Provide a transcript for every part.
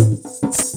Thank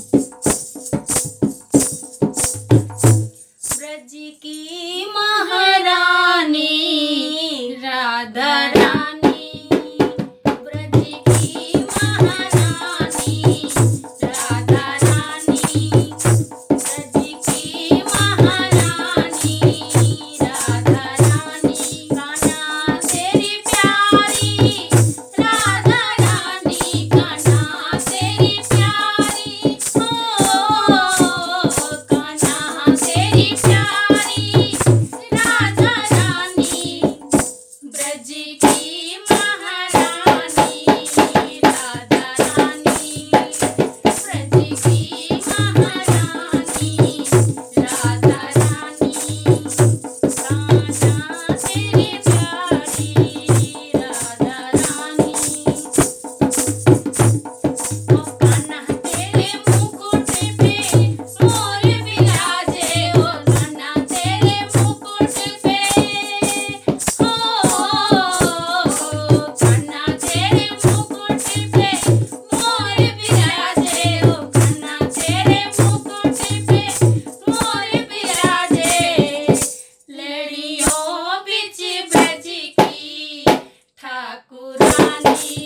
Brasil.